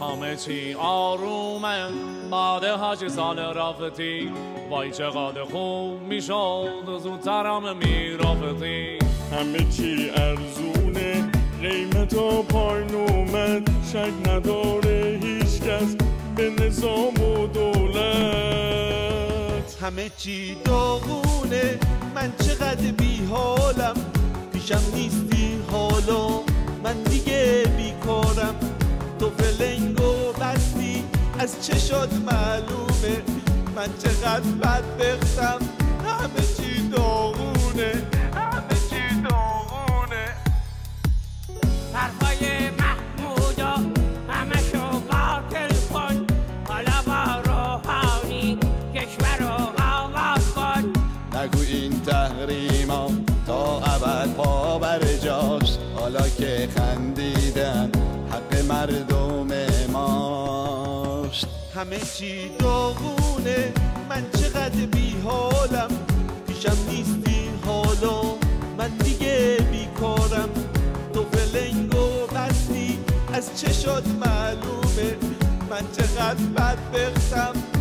همه چی آرومه بعد هشت سال رفتی. وای چقدر خوب می‌شد زودترم می‌رفتی. همه چی ارزونه قیمت و پایین اومد. شک نداره هیچ کس به نظام و دولت. همه چی داغونه من چقدر بی حالم پیشم نیستی حالا من دیگه تو فلنگو بستی از چه شد معلومه؟ من چقدر بدبختم همه چی داغونه همه چی داغونه. حرفای محمودا همه شو قاتل کن حالا با روحانی کشور رو آواز کن. نگو این تحریما تا ابد پا جاست. حالا که حق مردم ماست. همه چی داغونه من چقدر بی حالم پیشم نیستی حالا من دیگه بیکارم. تو فلنگو بستی از شد معلومه. من چقدر چی داغونه